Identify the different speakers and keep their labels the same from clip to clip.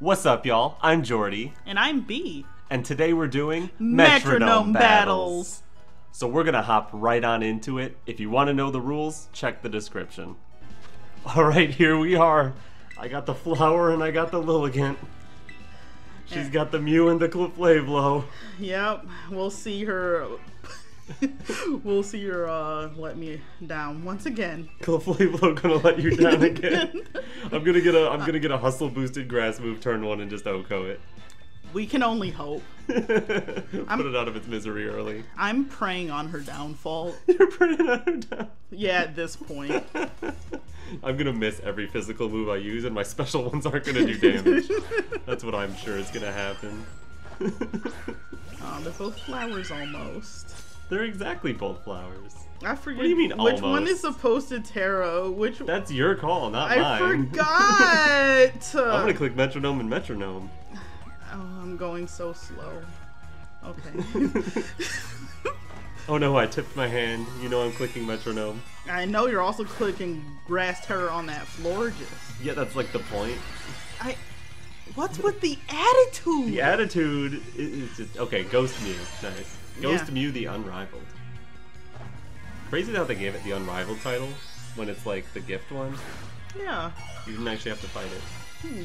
Speaker 1: What's up, y'all? I'm Geordi,
Speaker 2: And I'm Bee.
Speaker 1: and today we're doing
Speaker 2: Metronome battles.
Speaker 1: So we're gonna hop right on into it. If you want to know the rules, check the description. All right, here we are. I got the flower and I got the Lilligant. She's
Speaker 2: eh.
Speaker 1: got the Mew and the Cleflavlo.
Speaker 2: Yep, we'll see her. we'll see her uh, let me down once again.
Speaker 1: Cleflavlo gonna let you down again. I'm gonna get a I'm gonna get a hustle boosted grass move turn one and just OHKO it.
Speaker 2: We can only hope.
Speaker 1: Put it out of its misery early.
Speaker 2: I'm preying on her downfall.
Speaker 1: You're pretty down.
Speaker 2: Yeah, at this point.
Speaker 1: I'm gonna miss every physical move I use, and my special ones aren't gonna do damage. That's what I'm sure is gonna happen.
Speaker 2: Oh, they're both flowers almost.
Speaker 1: They're exactly both flowers.
Speaker 2: I forget What
Speaker 1: do you mean
Speaker 2: which one is supposed to Tera. Which
Speaker 1: That's your call, not
Speaker 2: I
Speaker 1: mine.
Speaker 2: I forgot.
Speaker 1: I'm gonna click metronome and metronome.
Speaker 2: Oh, I'm going so slow. Okay.
Speaker 1: Oh no, I tipped my hand. You know I'm clicking metronome.
Speaker 2: I know you're also clicking grass Tera on that Florges.
Speaker 1: Yeah, that's like the point.
Speaker 2: I. What's with the attitude?
Speaker 1: The attitude is just, okay. Ghost Mew, nice. Ghost
Speaker 2: Yeah.
Speaker 1: Mew, the unrivaled. Crazy how they gave it the unrivaled title when it's like the gift one.
Speaker 2: Yeah.
Speaker 1: You didn't actually have to fight it.
Speaker 2: Hmm.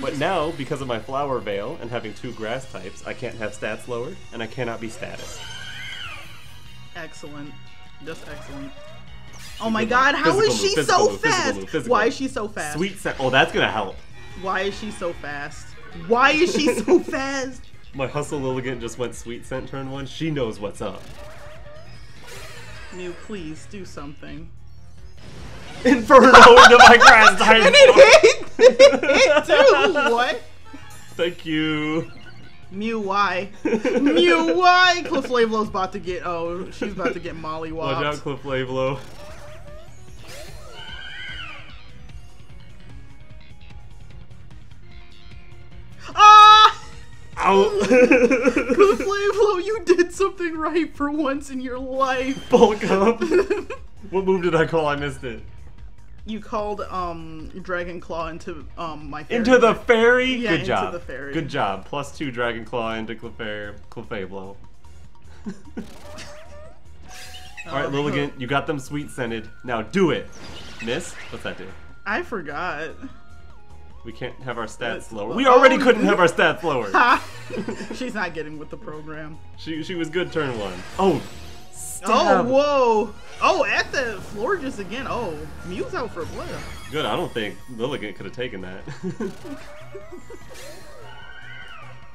Speaker 1: But now, because of my flower veil and having two grass types, I can't have stats lowered, and I cannot be status.
Speaker 2: Excellent. Just excellent. Oh my god, how
Speaker 1: Physical
Speaker 2: is she
Speaker 1: physical
Speaker 2: so
Speaker 1: move,
Speaker 2: fast?
Speaker 1: move, physical
Speaker 2: Why
Speaker 1: move.
Speaker 2: is she so fast?
Speaker 1: Sweet Oh, that's gonna help.
Speaker 2: Why is she so fast? Why is she so fast?
Speaker 1: My Hustle Lilligant just went Sweet Scent turn one. She knows what's up.
Speaker 2: Mew, please do something.
Speaker 1: Inferno into my grass type.
Speaker 2: And it hit! it hit! What?
Speaker 1: Thank you.
Speaker 2: Mew, why? Mew, why? Cleflavelo's about to get, oh, she's about to get Molly
Speaker 1: Watch out. Cliff Lavelo.
Speaker 2: Cleflavelo, you did something right for once in your life.
Speaker 1: Bulk up. what move did I call? I missed it.
Speaker 2: You called um Dragon Claw into um my fairy
Speaker 1: Into the fairy?
Speaker 2: Yeah,
Speaker 1: Good
Speaker 2: into
Speaker 1: job.
Speaker 2: the fairy.
Speaker 1: Good job. Plus two Dragon Claw into Clefairy, Clefablo. Alright, Lilligant, you got them sweet scented. Now do it. Miss? What's that do?
Speaker 2: I forgot.
Speaker 1: We can't have our stats lower. We already
Speaker 2: oh,
Speaker 1: couldn't have our stats lower.
Speaker 2: She's not getting with the program.
Speaker 1: She she was good turn one. Oh,
Speaker 2: Oh,
Speaker 1: stab.
Speaker 2: whoa! Oh, at the floor just again. Oh, Mew's out for a blood.
Speaker 1: Good. I don't think Lilligant could have taken that.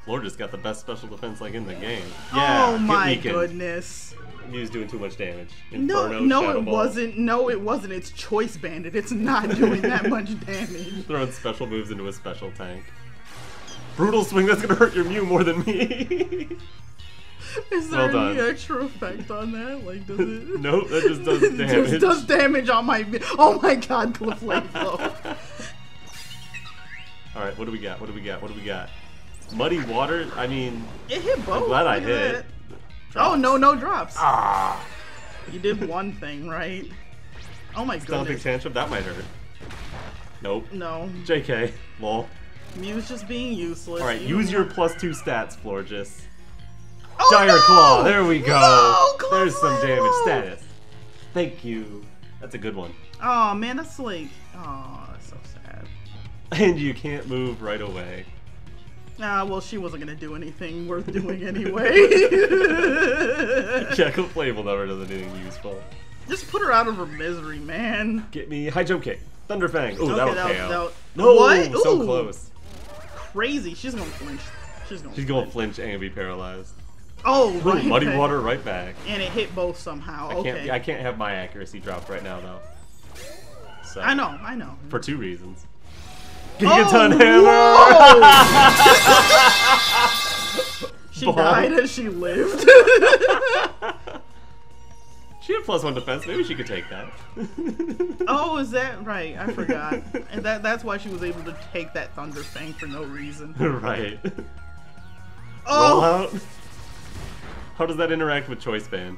Speaker 1: Just got the best special defense like in the game. Oh yeah.
Speaker 2: oh my goodness.
Speaker 1: Mew's doing too much damage.
Speaker 2: No,
Speaker 1: Inferno,
Speaker 2: no,
Speaker 1: Shadow
Speaker 2: it
Speaker 1: Ball.
Speaker 2: wasn't. No, it wasn't. It's Choice Banded. It's not doing that much damage.
Speaker 1: Throwing special moves into a special tank. Brutal swing. That's gonna hurt your Mew more than me.
Speaker 2: Is there
Speaker 1: Well
Speaker 2: any extra effect on that? Like, does it?
Speaker 1: nope. That just does
Speaker 2: It
Speaker 1: damage.
Speaker 2: just does damage on my. Oh my God, Cleflavo.
Speaker 1: All right. What do we got? What do we got? What do we got? Muddy water. I mean,
Speaker 2: It hit both.
Speaker 1: glad I hit.
Speaker 2: Oh no, no drops.
Speaker 1: ah.
Speaker 2: You did one thing right. Oh my
Speaker 1: god.
Speaker 2: Stomping
Speaker 1: tantrum. That might hurt. Nope.
Speaker 2: No,
Speaker 1: JK. Lol.
Speaker 2: Mew's just being useless.
Speaker 1: All right,
Speaker 2: You
Speaker 1: use your plus two stats, Florges.
Speaker 2: Oh,
Speaker 1: Dire
Speaker 2: no!
Speaker 1: Claw. There we go.
Speaker 2: No,
Speaker 1: There's some damage. Status. Thank you. That's a good one.
Speaker 2: Oh man, that's like. Oh, that's so sad.
Speaker 1: And you can't move right away.
Speaker 2: Ah, well, she wasn't gonna do anything worth doing anyway.
Speaker 1: Jackal Flavel never does anything useful.
Speaker 2: Just put her out of her misery, man.
Speaker 1: Get me high jump kick. Thunderfang. Ooh,
Speaker 2: Okay,
Speaker 1: that'll
Speaker 2: that was-
Speaker 1: KO.
Speaker 2: that was-
Speaker 1: no,
Speaker 2: What?
Speaker 1: so
Speaker 2: Ooh.
Speaker 1: close.
Speaker 2: Crazy. She's gonna flinch. She's gonna.
Speaker 1: She's going to flinch and be paralyzed.
Speaker 2: Oh,
Speaker 1: Ooh,
Speaker 2: right.
Speaker 1: muddy
Speaker 2: back.
Speaker 1: water right back.
Speaker 2: And it hit both somehow.
Speaker 1: I
Speaker 2: okay.
Speaker 1: can't. I can't have my accuracy dropped right now though. So,
Speaker 2: I know. I know.
Speaker 1: For two reasons.
Speaker 2: Oh,
Speaker 1: Gigaton hammer.
Speaker 2: She
Speaker 1: Bomb.
Speaker 2: died and she lived.
Speaker 1: She had plus one defense. Maybe she could take that.
Speaker 2: oh, is that right? I forgot. and that that's why she was able to take that Thunder Fang for no reason.
Speaker 1: right.
Speaker 2: Oh,
Speaker 1: Roll out. How does that interact with choice band?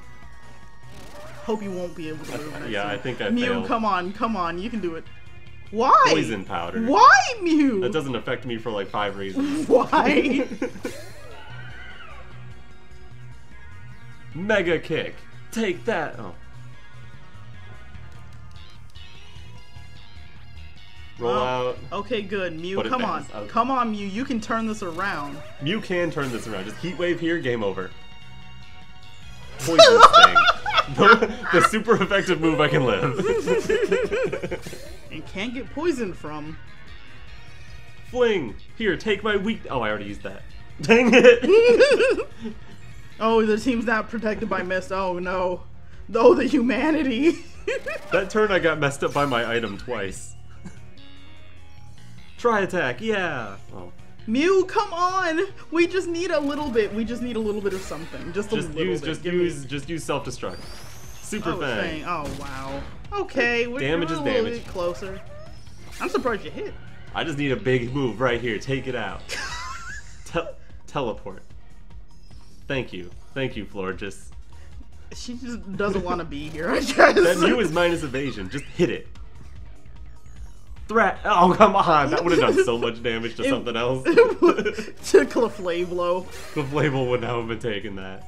Speaker 2: hope you won't be able to move next
Speaker 1: Yeah,
Speaker 2: time.
Speaker 1: I think I
Speaker 2: Mew,
Speaker 1: failed.
Speaker 2: come on, come on, you can do it. Why?
Speaker 1: Poison powder.
Speaker 2: Why, Mew?
Speaker 1: That doesn't affect me for like five reasons.
Speaker 2: Why?
Speaker 1: Mega kick. Take that. Oh. Roll
Speaker 2: Oh.
Speaker 1: out.
Speaker 2: okay, good. Mew, come on.
Speaker 1: Okay.
Speaker 2: Come on, Mew. You can turn this around.
Speaker 1: Mew can turn this around. Just heat wave here, game over. Poison. The, the super effective move I can live.
Speaker 2: And can't get poisoned from.
Speaker 1: Fling. Here, take my weak. Oh, I already used that. Dang it.
Speaker 2: Oh, the team's not protected by mist. Oh, no. Oh, the humanity.
Speaker 1: that turn I got messed up by my item twice. Try attack, yeah. Oh,
Speaker 2: Mew, come on. We just need a little bit. We just need a little bit of something. Just a
Speaker 1: just
Speaker 2: little
Speaker 1: use,
Speaker 2: bit.
Speaker 1: just
Speaker 2: Give me-
Speaker 1: use, just use self destruct. Super
Speaker 2: Oh,
Speaker 1: fang.
Speaker 2: Fang. Oh, wow. Okay, we're,
Speaker 1: Damage
Speaker 2: we're
Speaker 1: is
Speaker 2: a little
Speaker 1: damage.
Speaker 2: bit closer. I'm surprised you hit.
Speaker 1: I just need a big move right here. Take it out. Tel- teleport. Thank you, thank you, Florges.
Speaker 2: She just doesn't want to be here, I guess.
Speaker 1: That Mew is minus evasion. Just hit it. Threat. Oh come on, that would have done so much damage to
Speaker 2: It-
Speaker 1: something else.
Speaker 2: to Cleflablo.
Speaker 1: Flavel would not have been taking that.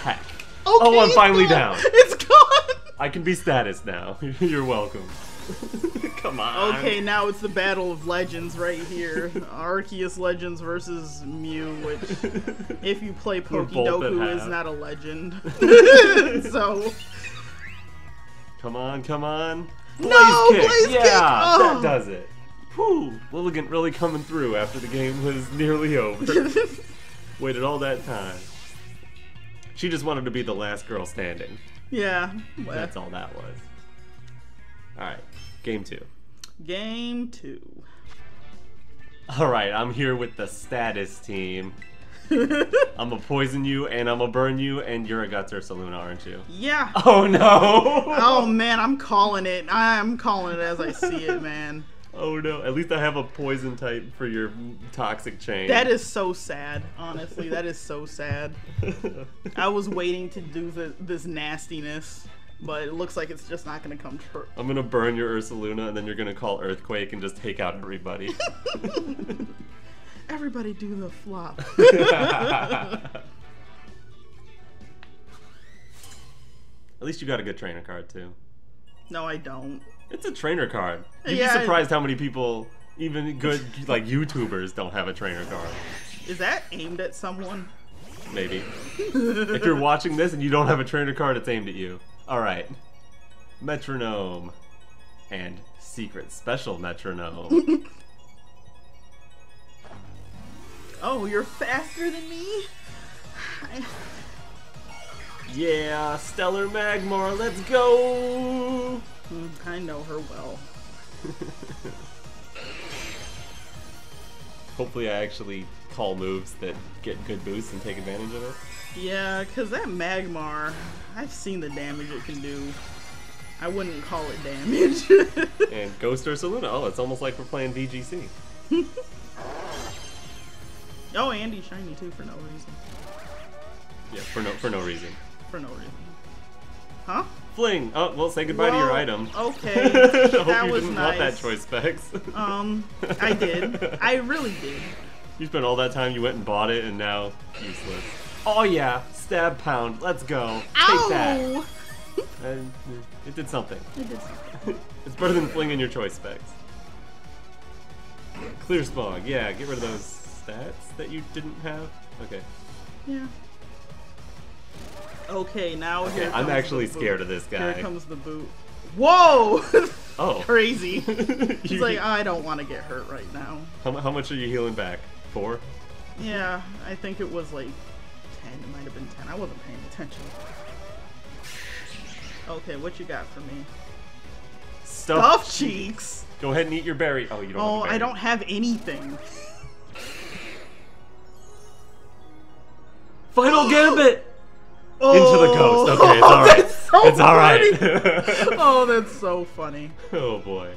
Speaker 1: Heck.
Speaker 2: Okay,
Speaker 1: Oh, I'm finally
Speaker 2: gone.
Speaker 1: down.
Speaker 2: It's gone.
Speaker 1: I can be status now. You're welcome. Come on.
Speaker 2: Okay, now it's the battle of legends right here. Arceus Legends versus Mew, which, if you play
Speaker 1: We're
Speaker 2: PokeDoku, is not a legend. so,
Speaker 1: Come on, come on. Blaze
Speaker 2: No,
Speaker 1: kick.
Speaker 2: blaze
Speaker 1: yeah,
Speaker 2: kick. Oh.
Speaker 1: that does it. Whew. Lilligant really coming through after the game was nearly over. Waited all that time. She just wanted to be the last girl standing.
Speaker 2: yeah.
Speaker 1: That's all that was. Alright, game two.
Speaker 2: Game two.
Speaker 1: Alright, I'm here with the status team. I'm gonna poison you and I'm gonna burn you, and you're a Guts Ursaluna, aren't you?
Speaker 2: yeah.
Speaker 1: Oh no!
Speaker 2: Oh man, I'm calling it. I'm calling it as I see it, man.
Speaker 1: Oh no! At least I have a poison type for your toxic chain.
Speaker 2: That is so sad. Honestly, that is so sad. I was waiting to do the, this nastiness, but it looks like it's just not gonna come true.
Speaker 1: I'm gonna burn your Ursaluna, and then you're gonna call Earthquake and just take out everybody.
Speaker 2: Everybody do the flop.
Speaker 1: At least you got a good trainer card too.
Speaker 2: no, I don't.
Speaker 1: It's a trainer card. You'd
Speaker 2: Yeah,
Speaker 1: be surprised how many people, even good like YouTubers, don't have a trainer card.
Speaker 2: Is that aimed at someone?
Speaker 1: Maybe. if you're watching this and you don't have a trainer card, it's aimed at you. All right. Metronome and secret special metronome.
Speaker 2: Oh, you're faster than me? I-
Speaker 1: yeah, Stellar Magmar, let's go!
Speaker 2: Mm, I know her well.
Speaker 1: Hopefully, I actually call moves that get good boosts and take advantage of it.
Speaker 2: Yeah, because that Magmar, I've seen the damage it can do. I wouldn't call it damage.
Speaker 1: And Ghost Ursaluna, oh, it's almost like we're playing VGC.
Speaker 2: oh, Andy Shiny too for no reason.
Speaker 1: Yeah, for no for no reason.
Speaker 2: For no reason. Huh?
Speaker 1: Fling. Oh, well, say goodbye to your item.
Speaker 2: Okay.
Speaker 1: Hope
Speaker 2: that
Speaker 1: you
Speaker 2: was
Speaker 1: didn't want that choice specs.
Speaker 2: Um, I did. I really did.
Speaker 1: You spent all that time, you went and bought it, and now useless. Oh yeah, stab pound. Let's go. Take that. And it did something.
Speaker 2: It did something.
Speaker 1: It's better than flinging your choice specs. Clear smog. Yeah, get rid of those stats that you didn't have. Okay.
Speaker 2: Yeah. Okay, now
Speaker 1: Okay,
Speaker 2: here
Speaker 1: I'm
Speaker 2: comes
Speaker 1: actually
Speaker 2: the boot.
Speaker 1: scared of this guy.
Speaker 2: Here comes the boot. Whoa!
Speaker 1: Oh.
Speaker 2: Crazy.
Speaker 1: You-
Speaker 2: He's like, I don't want to get hurt right now.
Speaker 1: how, how much are you healing back? Four?
Speaker 2: Yeah, I think it was like 10. It might have been 10. I wasn't paying attention. Okay, what you got for me?
Speaker 1: Stuff.
Speaker 2: Stuff cheeks.
Speaker 1: Go ahead and eat your berry. Oh, you don't.
Speaker 2: Oh,
Speaker 1: have a oh,
Speaker 2: I
Speaker 1: berry.
Speaker 2: don't have anything.
Speaker 1: Final gambit.
Speaker 2: Oh,
Speaker 1: Into the ghost. Oh, okay, it's all right.
Speaker 2: That's so
Speaker 1: it's all right.
Speaker 2: oh, that's so funny.
Speaker 1: oh boy.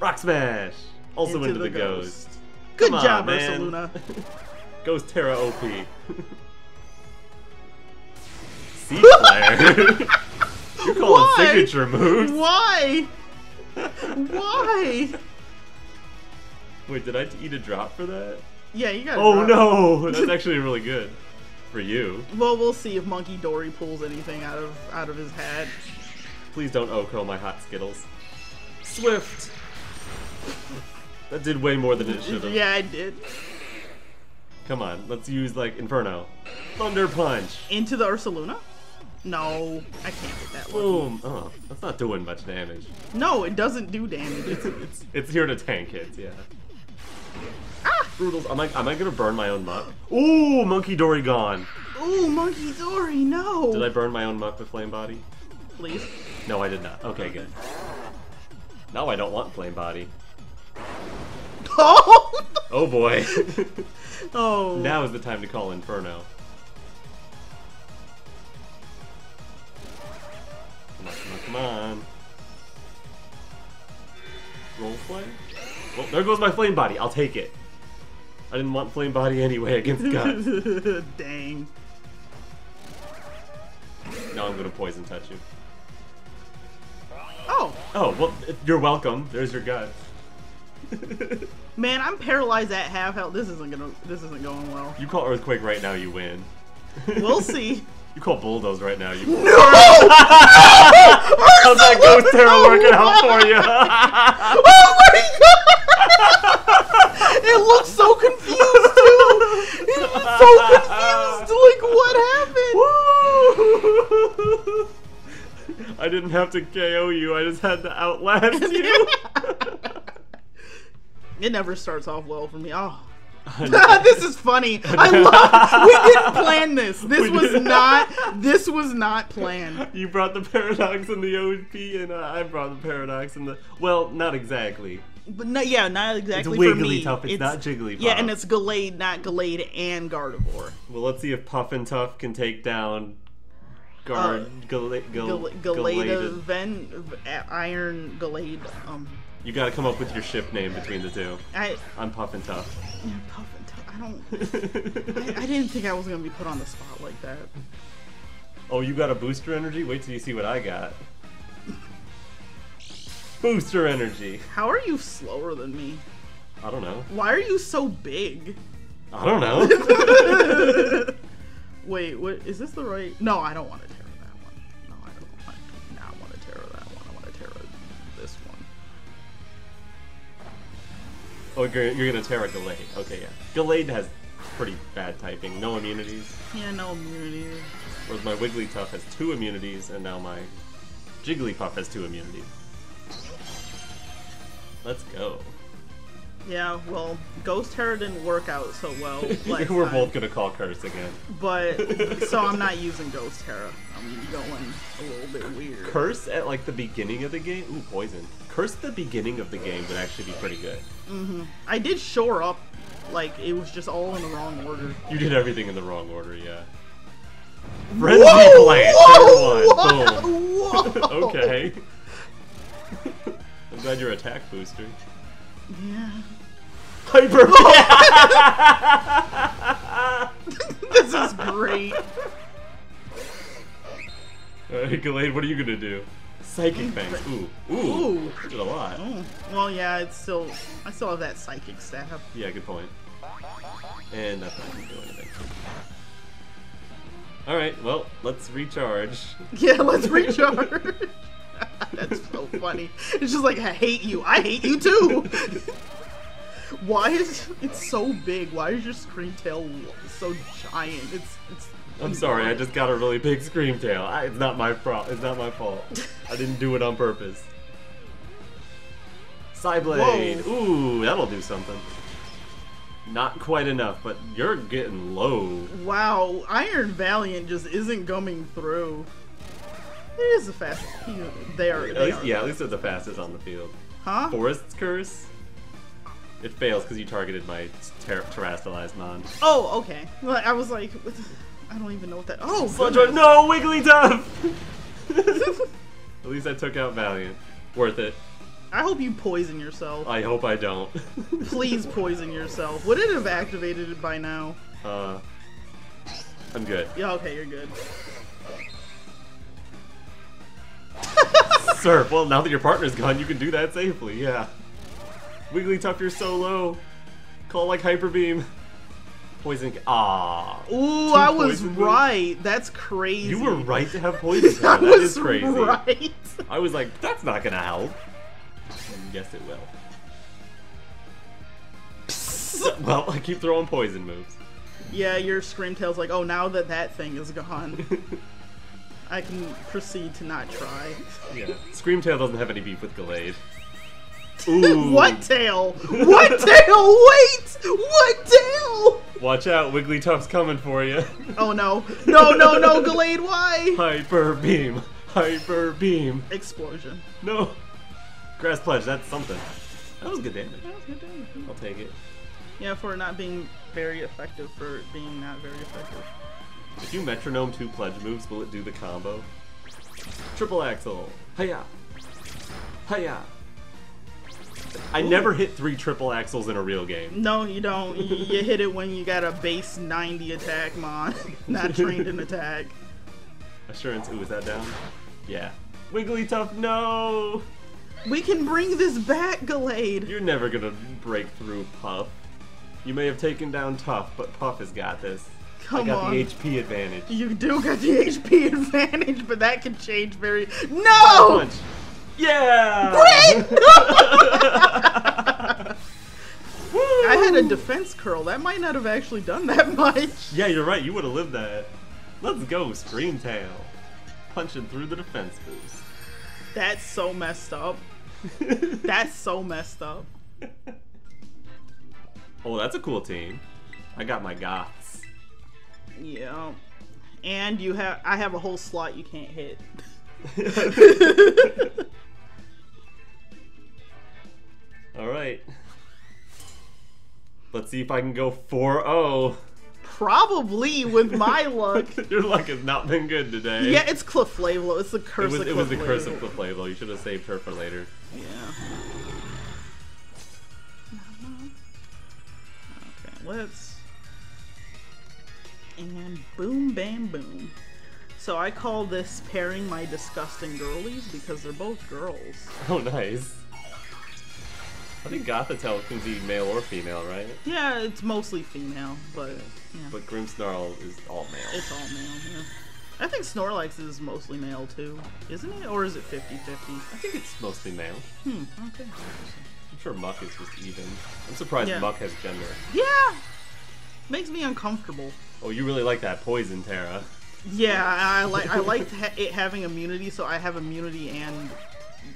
Speaker 1: Rock smash. Also into, the, ghost.
Speaker 2: Good
Speaker 1: on,
Speaker 2: job,
Speaker 1: man.
Speaker 2: Ursaluna.
Speaker 1: Ghost Tera OP. Seed Flare. You're calling
Speaker 2: Why?
Speaker 1: signature moves.
Speaker 2: Why? Why?
Speaker 1: Wait, did I eat a drop for that?
Speaker 2: Yeah, you got.
Speaker 1: Oh no, that's actually really good for you.
Speaker 2: Well, we'll see if Munkidori pulls anything out of out of his hat.
Speaker 1: Please don't oh Oko my hot Skittles. Swift. That did way more than it should have.
Speaker 2: Yeah, I did.
Speaker 1: Come on, let's use like Inferno. Thunder Punch.
Speaker 2: Into the Ursaluna? No, I can't get that one.
Speaker 1: Boom. Oh, that's not doing much damage.
Speaker 2: No, it doesn't do damage. It's,
Speaker 1: It's it's here to tank it, yeah. Ah! Brutals. Am I am I gonna burn my own Muk? Ooh, Munkidori gone.
Speaker 2: ooh, Munkidori, no.
Speaker 1: Did I burn my own Muk with Flame Body?
Speaker 2: Please.
Speaker 1: No, I did not. Okay, good. Now I don't want Flame Body.
Speaker 2: Oh.
Speaker 1: Oh boy.
Speaker 2: oh.
Speaker 1: now is the time to call Inferno. Come on, come on, come on. Roll flame? Well, there goes my flame body. I'll take it. I didn't want flame body anyway against guts.
Speaker 2: Dang.
Speaker 1: now I'm gonna poison touch you.
Speaker 2: Oh,
Speaker 1: Oh, well, you're welcome. There's your gut.
Speaker 2: man, I'm paralyzed at half health. This isn't gonna. This isn't going well.
Speaker 1: you call Earthquake right now, you win.
Speaker 2: We'll see.
Speaker 1: You call Bulldoze right now, you
Speaker 2: No!
Speaker 1: How's that Ghost Tera working out for you?
Speaker 2: Oh my god! It looks so confused too. It was so confused. Like what happened?
Speaker 1: I didn't have to KO you, I just had to outlast you.
Speaker 2: It never starts off well for me. Oh. this is funny. I love. We didn't plan this. This
Speaker 1: We
Speaker 2: was
Speaker 1: did-
Speaker 2: not. This was not planned.
Speaker 1: you brought the paradox in the OP, and uh, I brought the paradox in the. Well, not exactly.
Speaker 2: But no, yeah, not exactly for
Speaker 1: wiggly
Speaker 2: me.
Speaker 1: tough, it's not jiggly
Speaker 2: Yeah, and it's Gallade, not Gallade and Gardevoir.
Speaker 1: Well, let's see if Puff and Tough can take down. Guard.
Speaker 2: Uh,
Speaker 1: Gala- Gal-
Speaker 2: Gal- Galade,
Speaker 1: Galated.
Speaker 2: Ven, Iron Gallade. Um,
Speaker 1: You gotta come up with your ship name between the two.
Speaker 2: I.
Speaker 1: I'm Puff and Tough.
Speaker 2: Yeah, Puff and Tough. I don't. I, I didn't think I was gonna be put on the spot like that.
Speaker 1: oh, you got a booster energy? Wait till you see what I got. Booster energy.
Speaker 2: How are you slower than me?
Speaker 1: I don't know.
Speaker 2: Why are you so big?
Speaker 1: I don't know.
Speaker 2: Wait, what is this the right? No, I don't want to tear that one. No, I don't. I do not want to tear that one. I want to tear this one.
Speaker 1: oh, you're, you're gonna tear a Gallade. Okay, yeah. Gallade has pretty bad typing. No immunities.
Speaker 2: Yeah, no immunities.
Speaker 1: Whereas my Wigglytuff has two immunities, and now my Jigglypuff has two immunities. Let's go.
Speaker 2: Yeah, well, Ghost Tera didn't work out so well.
Speaker 1: We're
Speaker 2: time,
Speaker 1: both gonna call Curse again.
Speaker 2: But so I'm not using Ghost Tera. I'm going a little bit weird.
Speaker 1: Curse at like the beginning of the game? Ooh, poison. Curse at the beginning of the game would actually be pretty good. Mhm.
Speaker 2: I did shore up, like it was just all in the wrong order.
Speaker 1: You did everything in the wrong order, yeah. Frenzy
Speaker 2: Whoa!
Speaker 1: Blast,
Speaker 2: Whoa!
Speaker 1: boom.
Speaker 2: Whoa!
Speaker 1: okay. I'm glad you're attack booster.
Speaker 2: Yeah.
Speaker 1: Hyper
Speaker 2: this is great.
Speaker 1: Alright, Gallade, what are you gonna do? Psychic mm, Fangs. Ooh. Ooh.
Speaker 2: Ooh.
Speaker 1: Did a lot.
Speaker 2: Oh, well, yeah, it's still. I still have that psychic staff.
Speaker 1: Yeah, good point. And that's not gonna do anything. Alright, well, let's recharge.
Speaker 2: Yeah, let's recharge. That's so funny. It's just like I hate you. I hate you too. Why is it so big? Why is your Scream Tail so giant? It's it's.
Speaker 1: I'm sorry, I just got a really big scream tail. I, it's not my fault. It's not my fault. I didn't do it on purpose. Psyblade. Ooh, that'll do something. Not quite enough, but you're getting low.
Speaker 2: Wow, Iron Valiant just isn't coming through. It is the fastest. he- They are.
Speaker 1: At
Speaker 2: They
Speaker 1: least,
Speaker 2: are.
Speaker 1: yeah, at least they're the fastest on the field.
Speaker 2: Huh?
Speaker 1: Forest's Curse. It fails because you targeted my ter- terastallized mon.
Speaker 2: Oh, okay. Well, I was like, I don't even know what that. Oh,
Speaker 1: Sludge- no, Wigglytuff! At least I took out Valiant. Worth it.
Speaker 2: I hope you poison yourself.
Speaker 1: I hope I don't.
Speaker 2: Please poison yourself. Would it have activated it by now?
Speaker 1: Uh, I'm good.
Speaker 2: Yeah, okay, you're good.
Speaker 1: Surf. Well, now that your partner's gone, you can do that safely. Yeah. Wigglytuff, you're so low. Call like Hyper Beam. Poison. Ah.
Speaker 2: Ooh,
Speaker 1: Two
Speaker 2: I was
Speaker 1: moves.
Speaker 2: right. That's crazy.
Speaker 1: You were right to have poison. Tera. That
Speaker 2: was
Speaker 1: is crazy.
Speaker 2: right.
Speaker 1: I was like, that's not gonna help. And yes, it will. well, I keep throwing poison moves.
Speaker 2: Yeah, your Screamtail's like, oh, now that that thing is gone, I can proceed to not try.
Speaker 1: Yeah. Screamtail doesn't have any beef with Gallade. Ooh.
Speaker 2: what tail? What tail? Wait! What tail?
Speaker 1: Watch out, Wigglytuff's coming for you.
Speaker 2: Oh no. No, no, no, Gallade, why?
Speaker 1: Hyper beam. Hyper beam.
Speaker 2: Explosion.
Speaker 1: No. Grass pledge, that's something. That was good damage.
Speaker 2: That was good damage.
Speaker 1: I'll take it.
Speaker 2: Yeah, for not being very effective, for being not very effective.
Speaker 1: If you metronome two pledge moves, will it do the combo? Triple Axel. Hiya. Hiya. I never hit three triple axels in a real game.
Speaker 2: No, you don't. You, you hit it when you got a base 90 attack mon, not trained in attack.
Speaker 1: Assurance. Ooh, is that down? Yeah. Wigglytuff, no!
Speaker 2: We can bring this back, Gallade.
Speaker 1: You're never gonna break through Puff. You may have taken down Tough, but Puff has got this. I
Speaker 2: Come
Speaker 1: got
Speaker 2: on.
Speaker 1: the HP advantage.
Speaker 2: You do got the HP advantage, but that can change very. No!
Speaker 1: punch. Yeah!
Speaker 2: I had a defense curl. That might not have actually done that much.
Speaker 1: Yeah, you're right. You would have lived that. Let's go, Screamtail. Punching through the defense boost.
Speaker 2: That's so messed up. That's so messed up.
Speaker 1: oh, that's a cool team. I got my Goths.
Speaker 2: Yeah. And you have I have a whole slot you can't hit.
Speaker 1: All right. Let's see if I can go oh. 4-0.
Speaker 2: Probably with my luck.
Speaker 1: Your luck has not been good today.
Speaker 2: Yeah, it's Cleflavlo. It's the
Speaker 1: it
Speaker 2: curse
Speaker 1: was,
Speaker 2: of
Speaker 1: it was the curse of
Speaker 2: Cleflavlo.
Speaker 1: Cleflavlo. You should have saved her for later.
Speaker 2: Yeah. Okay, let's. And boom, bam, boom. So I call this pairing my disgusting girlies because they're both girls.
Speaker 1: Oh, nice. I think Gothitelle can be male or female, right?
Speaker 2: Yeah, it's mostly female, but yeah,
Speaker 1: But Grimmsnarl is all male.
Speaker 2: it's all male. Yeah. I think Snorlax is mostly male too, isn't it? Or is it 50-50?
Speaker 1: I think it's mostly male.
Speaker 2: Hmm. Okay.
Speaker 1: I'm sure Muk is just even. I'm surprised
Speaker 2: Yeah.
Speaker 1: Muk has gender.
Speaker 2: Yeah. Makes me uncomfortable.
Speaker 1: Oh, you really like that poison, Tera.
Speaker 2: Yeah, I, like I like ha- it having immunity, so I have immunity and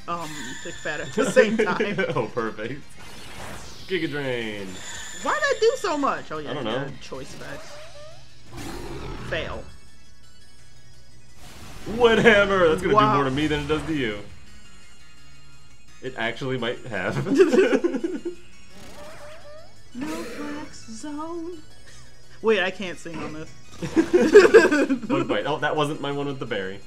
Speaker 2: um thick fat at the same time.
Speaker 1: oh, perfect. Giga Drain.
Speaker 2: Why did I do so much? Oh yeah,
Speaker 1: I don't know.
Speaker 2: choice specs. Fail.
Speaker 1: Wood Hammer! That's gonna
Speaker 2: Wow.
Speaker 1: do more to me than it does to you. It actually might have.
Speaker 2: No flex zone. Wait, I can't sing on this.
Speaker 1: Bite. Oh, that wasn't my one with the berry.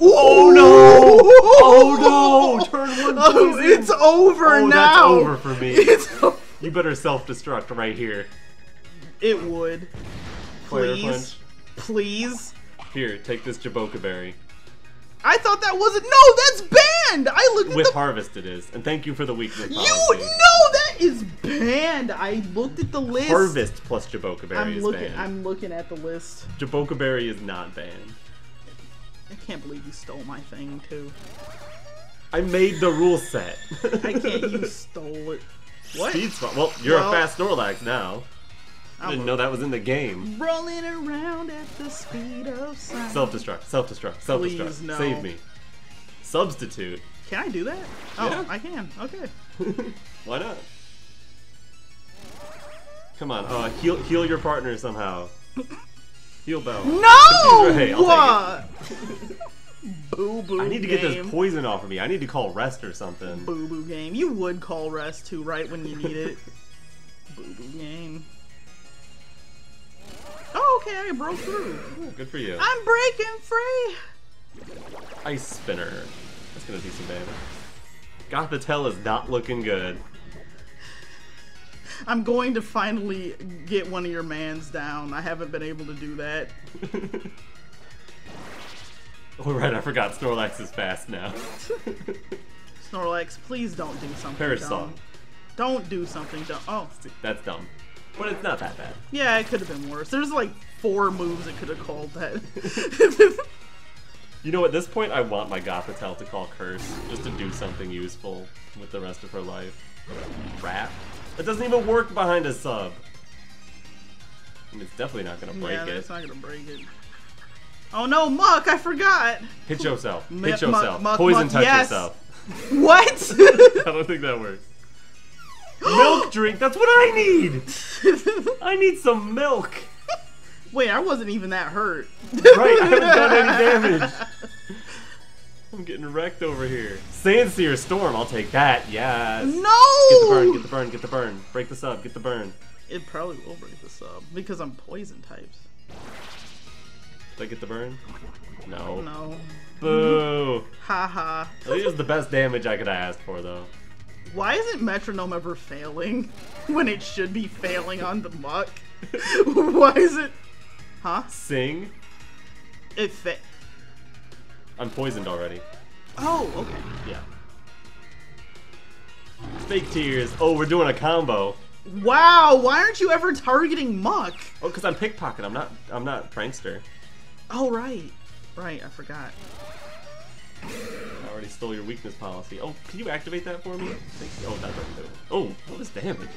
Speaker 2: Oh
Speaker 1: no! Oh no! Turn one
Speaker 2: Oh, it's over
Speaker 1: Oh,
Speaker 2: now.
Speaker 1: that's over for me.
Speaker 2: It's
Speaker 1: You better self-destruct right here.
Speaker 2: it would. Please, please.
Speaker 1: Here, take this Jaboca berry.
Speaker 2: I thought that wasn't. No, that's banned. I looked at
Speaker 1: With
Speaker 2: the.
Speaker 1: harvest it is. And thank you for the weakness
Speaker 2: you
Speaker 1: policy.
Speaker 2: no, that is banned. I looked at the list.
Speaker 1: Harvest plus Jaboca berry
Speaker 2: I'm
Speaker 1: is
Speaker 2: looking.
Speaker 1: banned.
Speaker 2: I'm looking at the list.
Speaker 1: Jaboca berry is not banned.
Speaker 2: I can't believe you stole my thing too.
Speaker 1: I made the rule set.
Speaker 2: I can't. You stole it. What?
Speaker 1: Speed Swap. Well, you're
Speaker 2: Well-
Speaker 1: a fast Snorlax now. I didn't know that was in the game.
Speaker 2: rolling around at the speed of sound.
Speaker 1: Self-destruct. Self-destruct. Self-destruct.
Speaker 2: No.
Speaker 1: Save me. Substitute.
Speaker 2: Can I do that? Oh,
Speaker 1: Yeah.
Speaker 2: I can. Okay.
Speaker 1: Why not? Come on. Uh, heal heal your partner somehow. Heal Bell.
Speaker 2: No!
Speaker 1: Hey, I'll
Speaker 2: what? boo boo.
Speaker 1: I need to get
Speaker 2: game.
Speaker 1: this poison off of me. I need to call rest or something.
Speaker 2: Boo boo game. You would call rest too, right when you need it. boo boo game. Oh, okay, I broke through.
Speaker 1: Good for you.
Speaker 2: I'm breaking free.
Speaker 1: Ice spinner. That's gonna do some damage. Gothitelle is not looking good.
Speaker 2: I'm going to finally get one of your mans down. I haven't been able to do that.
Speaker 1: Oh, right, I forgot Snorlax is fast now.
Speaker 2: Snorlax, please don't do something
Speaker 1: Parasol.
Speaker 2: dumb. Don't do something dumb. Oh,
Speaker 1: That's dumb. But it's not that bad.
Speaker 2: yeah, it could have been worse. There's like four moves it could have called that.
Speaker 1: You know, at this point, I want my Gothitelle to call Curse, just to do something useful with the rest of her life. Rat? It doesn't even work behind a sub. And it's definitely not gonna break
Speaker 2: yeah,
Speaker 1: it.
Speaker 2: that's not gonna break it. Oh no, Muk! I forgot.
Speaker 1: Hit yourself.
Speaker 2: M-
Speaker 1: Hit yourself.
Speaker 2: Muk,
Speaker 1: Poison
Speaker 2: Muk,
Speaker 1: touch
Speaker 2: yes.
Speaker 1: yourself.
Speaker 2: What?
Speaker 1: I don't think that works. milk drink. That's what I need. I need some milk.
Speaker 2: Wait, I wasn't even that hurt.
Speaker 1: Right, I haven't done any damage. I'm getting wrecked over here. Sandsear Storm, I'll take that. Yes.
Speaker 2: No.
Speaker 1: Get the burn, get the burn, get the burn. Break the sub, get the burn.
Speaker 2: It probably will break the sub because I'm poison types.
Speaker 1: Did I get the burn? No.
Speaker 2: No.
Speaker 1: Boo. Mm-hmm.
Speaker 2: Haha.
Speaker 1: ha. think it was the best damage I could have asked for, though.
Speaker 2: Why isn't metronome ever failing when it should be failing on the Muk? Why is it? Huh?
Speaker 1: Sing.
Speaker 2: It fa-
Speaker 1: I'm poisoned already.
Speaker 2: Oh, okay.
Speaker 1: Yeah. Fake tears. Oh, we're doing a combo.
Speaker 2: Wow, why aren't you ever targeting Muk?
Speaker 1: Oh, because I'm pickpocket. I'm not. I'm not prankster.
Speaker 2: Oh, right. Right, I forgot.
Speaker 1: I already stole your weakness policy. Oh, can you activate that for me? Oh, that doesn't do it. Oh, what is damage?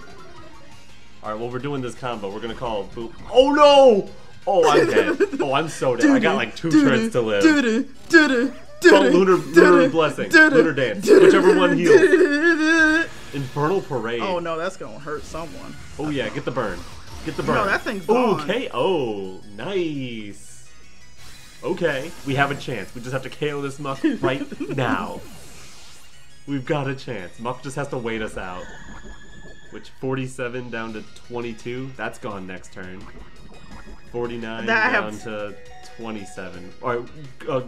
Speaker 1: All right, well, we're doing this combo. We're gonna call boop. Oh no! Oh, I'm dead. Oh, I'm so dead. I got like two turns to live. Oh, lunar, lunar blessing, lunar dance, whichever one heals. Infernal parade.
Speaker 2: Oh no, that's gonna hurt someone.
Speaker 1: Oh yeah, get the burn. Get the burn.
Speaker 2: No, that thing's gone.
Speaker 1: Okay. Oh, nice. Okay, we have a chance. We just have to KO this Muk right now. We've got a chance. Muk just has to wait us out. Which 47 down to 22? That's gone next turn. 49
Speaker 2: That
Speaker 1: down
Speaker 2: have-
Speaker 1: to 27. All right, uh,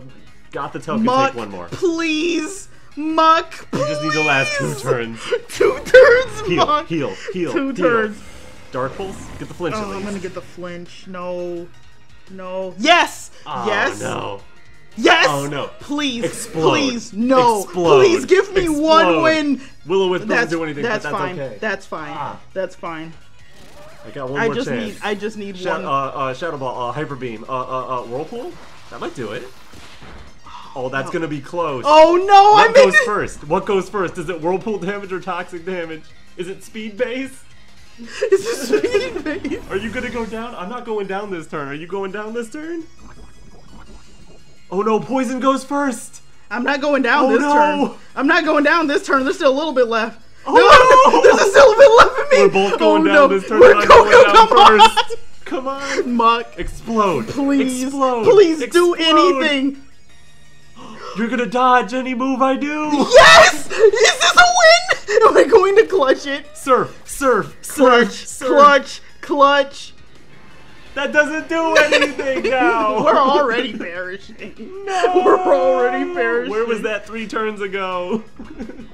Speaker 1: got the tail can
Speaker 2: Muk,
Speaker 1: take one more.
Speaker 2: please, Muk.
Speaker 1: You just need the last two turns.
Speaker 2: two turns,
Speaker 1: Heal,
Speaker 2: Muk.
Speaker 1: heal, heal,
Speaker 2: Two
Speaker 1: heal.
Speaker 2: turns.
Speaker 1: Dark Pulse, get the flinch
Speaker 2: Oh, I'm gonna get the flinch. No. No. Yes!
Speaker 1: Oh,
Speaker 2: yes!
Speaker 1: no.
Speaker 2: Yes!
Speaker 1: Oh, no.
Speaker 2: Please,
Speaker 1: Explode.
Speaker 2: please, no.
Speaker 1: Explode.
Speaker 2: Please give me one win.
Speaker 1: Will-O-Wisp doesn't
Speaker 2: That's,
Speaker 1: do anything,
Speaker 2: that's
Speaker 1: but that's
Speaker 2: fine.
Speaker 1: okay.
Speaker 2: That's fine.
Speaker 1: Ah.
Speaker 2: That's fine.
Speaker 1: I got one
Speaker 2: I
Speaker 1: more
Speaker 2: just
Speaker 1: chance.
Speaker 2: need I just need one.
Speaker 1: uh, uh, Shadow Ball, uh, Hyper Beam, uh, uh, uh, Whirlpool? That might do it. Oh, that's gonna be close.
Speaker 2: oh no,
Speaker 1: what
Speaker 2: I
Speaker 1: goes
Speaker 2: it.
Speaker 1: first? What goes first? Is it Whirlpool damage or Toxic damage? Is it Speed Base?
Speaker 2: Is this speed base?
Speaker 1: Are you gonna go down? I'm not going down this turn. Are you going down this turn? Oh no, Poison goes first!
Speaker 2: I'm not going down
Speaker 1: Oh,
Speaker 2: this
Speaker 1: no.
Speaker 2: turn. I'm not going down this turn. There's still a little bit left.
Speaker 1: Oh,
Speaker 2: there's a bit left of me.
Speaker 1: We're both going
Speaker 2: oh,
Speaker 1: down
Speaker 2: no.
Speaker 1: this turn,
Speaker 2: We're going,
Speaker 1: going down
Speaker 2: come on.
Speaker 1: Come on!
Speaker 2: Muk,
Speaker 1: Explode!
Speaker 2: please,
Speaker 1: Explode!
Speaker 2: please do anything.
Speaker 1: You're gonna dodge any move I do!
Speaker 2: Yes! Is this a win? Am I going to clutch it?
Speaker 1: Surf! Surf! Surf!
Speaker 2: Clutch,
Speaker 1: surf.
Speaker 2: clutch, clutch.
Speaker 1: That doesn't do anything now!
Speaker 2: We're already perishing.
Speaker 1: No!
Speaker 2: We're already perishing.
Speaker 1: Where was that three turns ago?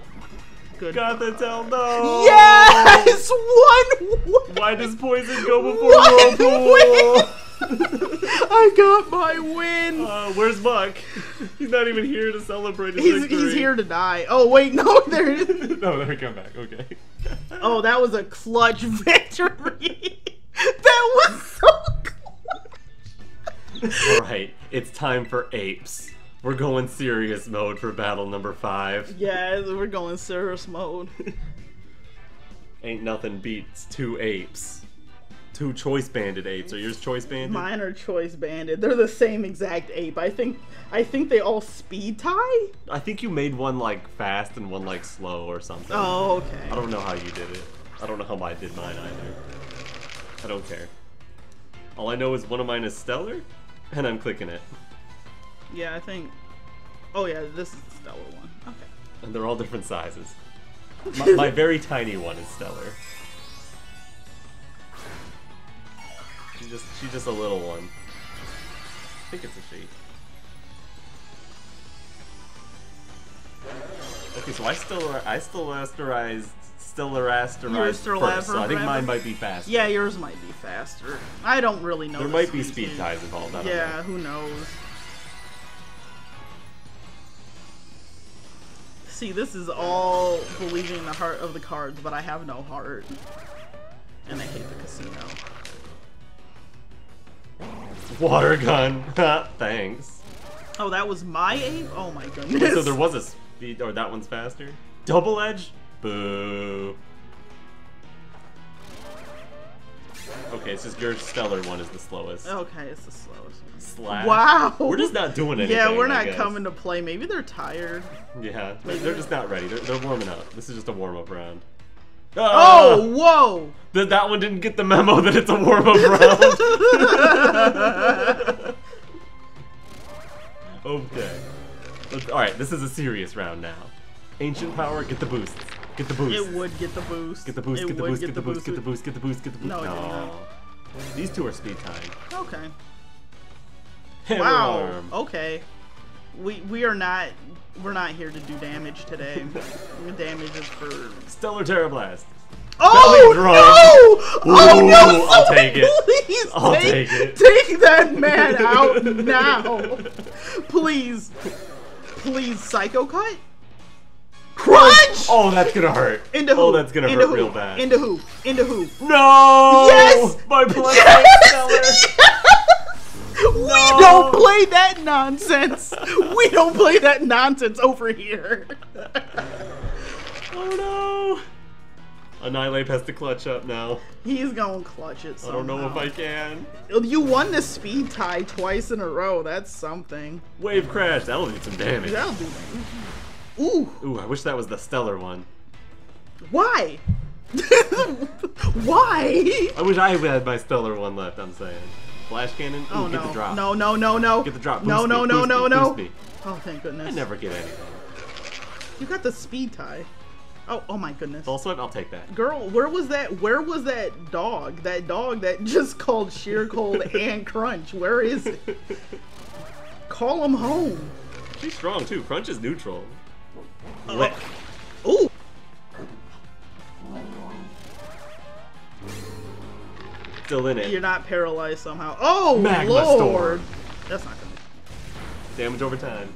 Speaker 2: Good.
Speaker 1: Gothitelle, no!
Speaker 2: Yes! One.
Speaker 1: Why does poison go before
Speaker 2: One
Speaker 1: whirlpool?
Speaker 2: I got my win.
Speaker 1: Uh, where's Buck? He's not even here to celebrate his
Speaker 2: He's,
Speaker 1: victory.
Speaker 2: he's here to die. Oh wait, no, there it is.
Speaker 1: no, there we come back. Okay.
Speaker 2: Oh, that was a clutch victory. that was so clutch.
Speaker 1: All right, it's time for apes. We're going serious mode for battle number five.
Speaker 2: Yeah, we're going serious mode.
Speaker 1: Ain't nothing beats two apes. Two choice banded apes. Are yours choice banded?
Speaker 2: Mine are choice banded. They're the same exact ape. I think I think they all speed tie.
Speaker 1: I think you made one like fast and one like slow or something.
Speaker 2: Oh, okay.
Speaker 1: I don't know how you did it. I don't know how I did mine either. I don't care. All I know is one of mine is stellar, and I'm clicking it.
Speaker 2: Yeah, I think. Oh yeah, this is the stellar one. Okay.
Speaker 1: And they're all different sizes. My, my very tiny one is stellar. She's just she's just a little one. I think it's a she. Okay, so I still I still rasterized still rasterized
Speaker 2: still
Speaker 1: first, so I think mine might be faster.
Speaker 2: Yeah, yours might be faster. I don't really know.
Speaker 1: There
Speaker 2: the
Speaker 1: might be speed ties involved. I don't
Speaker 2: Yeah,
Speaker 1: know.
Speaker 2: who knows? See, this is all believing in the heart of the cards, but I have no heart. And I hate the casino.
Speaker 1: Water gun. Ah, thanks.
Speaker 2: Oh, that was my aim? Oh my goodness.
Speaker 1: So there was a speed, or that one's faster. Double edge. Boo. Okay, it's just your stellar one is the slowest.
Speaker 2: Okay, it's the slowest one.
Speaker 1: Slash.
Speaker 2: Wow.
Speaker 1: We're just not doing anything.
Speaker 2: Yeah, we're not coming to play. Maybe they're tired.
Speaker 1: Yeah, they're, they're just not ready. They're, they're warming up. This is just a warm up round.
Speaker 2: Oh, ah! whoa!
Speaker 1: That that one didn't get the memo that it's a warm up round. okay. All right, this is a serious round now. Ancient power, get the boost. Get the boost.
Speaker 2: It would get the boost.
Speaker 1: Get the boost, get the boost, get the boost, get the boost, get the boost, get the boost.
Speaker 2: No.
Speaker 1: These two are speed time.
Speaker 2: Okay.
Speaker 1: Hammer
Speaker 2: Wow.
Speaker 1: arm.
Speaker 2: Okay. We we are not we're not here to do damage today. Damage is for
Speaker 1: Stellar Tera Blast.
Speaker 2: Oh
Speaker 1: drum.
Speaker 2: no! oh no!
Speaker 1: I'll take it.
Speaker 2: Please
Speaker 1: I'll
Speaker 2: take,
Speaker 1: take it.
Speaker 2: Take that man out now, please, please. Psycho cut. Crunch.
Speaker 1: Oh, that's gonna hurt.
Speaker 2: Into who?
Speaker 1: Oh, that's gonna
Speaker 2: Into
Speaker 1: hurt
Speaker 2: who?
Speaker 1: real bad.
Speaker 2: Into who? Into who?
Speaker 1: no!
Speaker 2: Yes!
Speaker 1: My play
Speaker 2: Yes!
Speaker 1: Stellar.
Speaker 2: We don't play that nonsense. We don't play that nonsense over here.
Speaker 1: Oh no! Annihilape has to clutch up now.
Speaker 2: He's gonna clutch it
Speaker 1: I don't know if I can.
Speaker 2: You won the speed tie twice in a row. That's something.
Speaker 1: Wave crash. That'll do some damage.
Speaker 2: That'll do that. Ooh,
Speaker 1: Ooh, I wish that was the stellar one.
Speaker 2: why? why?
Speaker 1: I wish I had my stellar one left. I'm saying. Flash cannon. Ooh,
Speaker 2: Oh
Speaker 1: get the drop.
Speaker 2: No, no, no, no.
Speaker 1: Get the drop.
Speaker 2: No,
Speaker 1: Boost
Speaker 2: no,
Speaker 1: me,
Speaker 2: no, no,
Speaker 1: me,
Speaker 2: no.
Speaker 1: me.
Speaker 2: Oh, thank goodness.
Speaker 1: I never get anything.
Speaker 2: You got the speed tie. Oh, oh my goodness.
Speaker 1: Full. I'll take that.
Speaker 2: Girl, where was that? Where was that dog? That dog that just called Sheer Cold and Crunch. Where is it? Call him home.
Speaker 1: She's strong too. Crunch is neutral.
Speaker 2: Oh.
Speaker 1: Lick.
Speaker 2: Ooh.
Speaker 1: Still in it.
Speaker 2: You're not paralyzed somehow. Oh
Speaker 1: Magma
Speaker 2: lord.
Speaker 1: Storm.
Speaker 2: That's not gonna.
Speaker 1: Damage over time.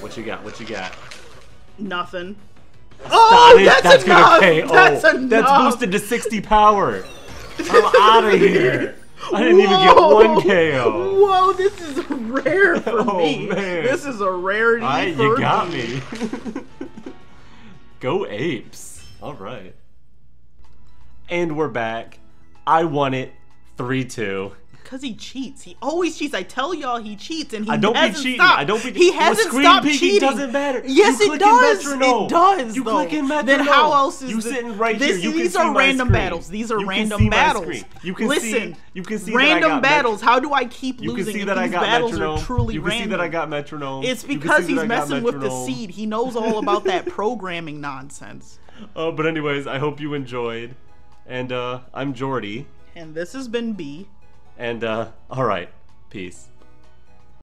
Speaker 1: What you got? What you got?
Speaker 2: Nothing. Oh,
Speaker 1: it.
Speaker 2: that's,
Speaker 1: gonna
Speaker 2: enough.
Speaker 1: KO.
Speaker 2: Oh, that's enough.
Speaker 1: That's boosted to 60 power. I'm out of here. I didn't even get one KO.
Speaker 2: Whoa, this is rare for
Speaker 1: Oh,
Speaker 2: me.
Speaker 1: man.
Speaker 2: This is a rarity for
Speaker 1: you got
Speaker 2: me.
Speaker 1: me. Go apes. Alright. And we're back. I won it 3 2.
Speaker 2: Cause he cheats. He always cheats. I tell y'all he cheats, and he
Speaker 1: I don't be
Speaker 2: hasn't
Speaker 1: cheating.
Speaker 2: stopped.
Speaker 1: I don't be-
Speaker 2: He hasn't
Speaker 1: screen
Speaker 2: stopped
Speaker 1: peeking
Speaker 2: cheating.
Speaker 1: doesn't matter.
Speaker 2: Yes, it does.
Speaker 1: metronome.
Speaker 2: It does.
Speaker 1: You
Speaker 2: though.
Speaker 1: click in
Speaker 2: Then how else is
Speaker 1: You
Speaker 2: the-
Speaker 1: sitting right
Speaker 2: this,
Speaker 1: here. You
Speaker 2: these are random battles. These are
Speaker 1: You
Speaker 2: random battles.
Speaker 1: You can
Speaker 2: Listen,
Speaker 1: see. You can see
Speaker 2: random battles. How do I keep
Speaker 1: You
Speaker 2: losing
Speaker 1: can see that I
Speaker 2: these
Speaker 1: got
Speaker 2: battles
Speaker 1: metronome.
Speaker 2: are truly
Speaker 1: you can
Speaker 2: random?
Speaker 1: see that I got metronome.
Speaker 2: It's because he's
Speaker 1: that I got
Speaker 2: messing with the seed. He knows all about that programming nonsense.
Speaker 1: Oh, but anyways, I hope you enjoyed. And uh, I'm Geordi.
Speaker 2: And this has been Bee.
Speaker 1: And uh, all right, peace.